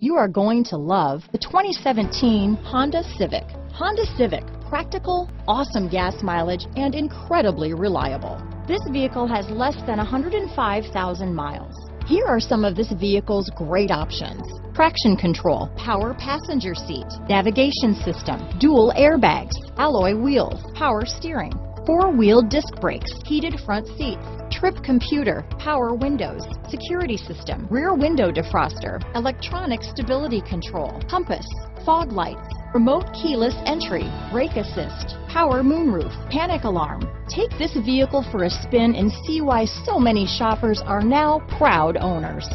You are going to love the 2017 Honda Civic. Honda Civic, practical, awesome gas mileage, and incredibly reliable. This vehicle has less than 105,000 miles. Here are some of this vehicle's great options. Traction control, power passenger seat, navigation system, dual airbags, alloy wheels, power steering, four-wheel disc brakes, heated front seats, trip computer, power windows, security system, rear window defroster, electronic stability control, compass, fog lights, remote keyless entry, brake assist, power moonroof, panic alarm. Take this vehicle for a spin and see why so many shoppers are now proud owners.